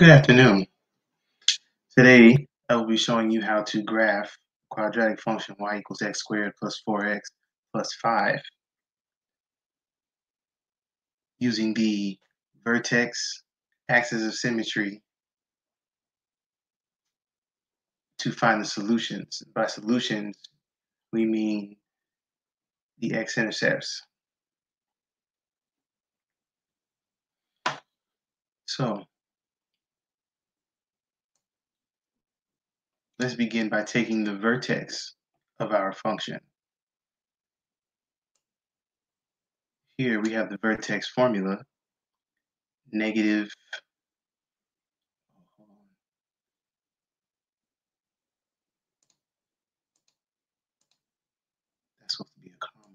Good afternoon. Today I will be showing you how to graph quadratic function y equals x squared plus 4x plus 5 using the vertex axis of symmetry to find the solutions. By solutions, we mean the x-intercepts. So Let's begin by taking the vertex of our function. Here we have the vertex formula, negative That's supposed to be a comma.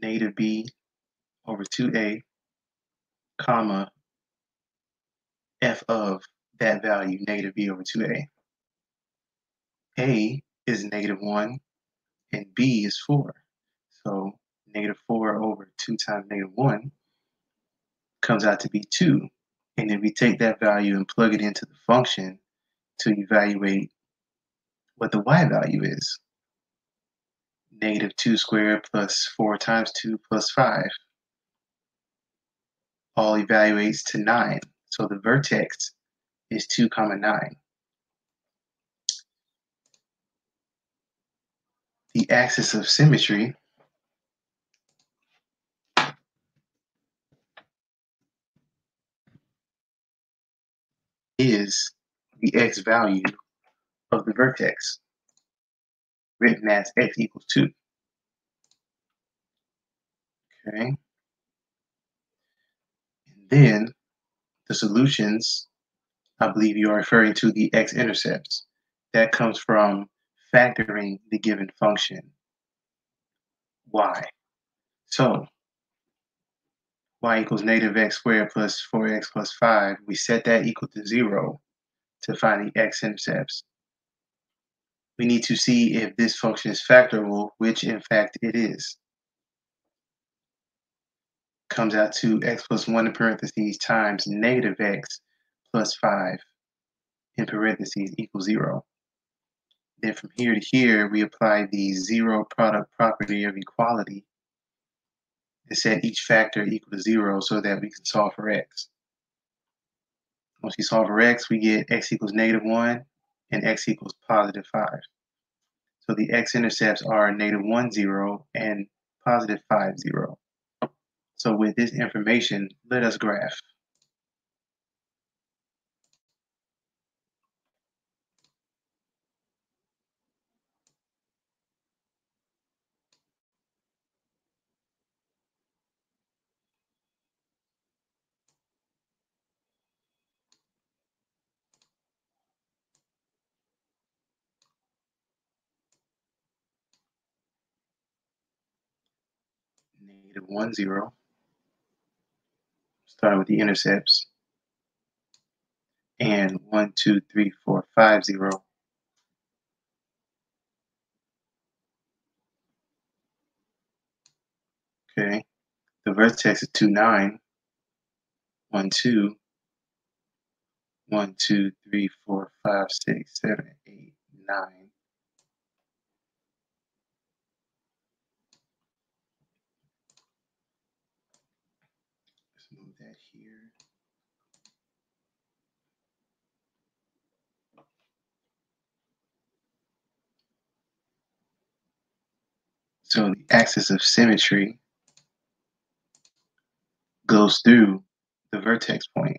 Negative b over 2a, comma, f of that value, negative b over 2a. a is negative 1 and b is 4. So negative 4 over 2 times negative 1 comes out to be 2. And then we take that value and plug it into the function to evaluate what the y value is. Negative 2 squared plus 4 times 2 plus 5 all evaluates to 9. So the vertex is 2 comma 9. The axis of symmetry is the x value of the vertex, written as x equals 2. Okay. And then the solutions, I believe you are referring to the x-intercepts. That comes from factoring the given function, y. So, y equals negative x squared plus 4x plus 5, we set that equal to 0 to find the x-intercepts. We need to see if this function is factorable, which in fact it is comes out to x plus 1 in parentheses times negative x plus 5 in parentheses equals 0. Then from here to here, we apply the zero product property of equality and set each factor equal to 0 so that we can solve for x. Once we solve for x, we get x equals negative 1 and x equals positive 5. So the x-intercepts are negative 1, 0 and positive 5, 0. So with this information, let us graph. Negative 1, 0 starting with the intercepts. And one, two, three, four, five, zero. Okay. The vertex is two, nine. One, two. One, two, three, four, five, six, seven, eight, nine. move that here. So the axis of symmetry goes through the vertex point.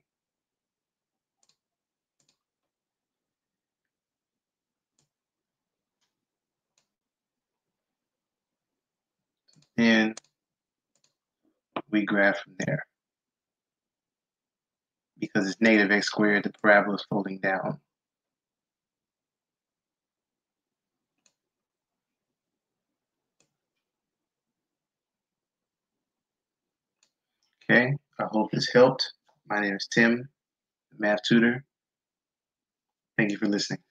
And we graph from there because it's negative x squared, the parabola is folding down. Okay, I hope this helped. My name is Tim, math tutor. Thank you for listening.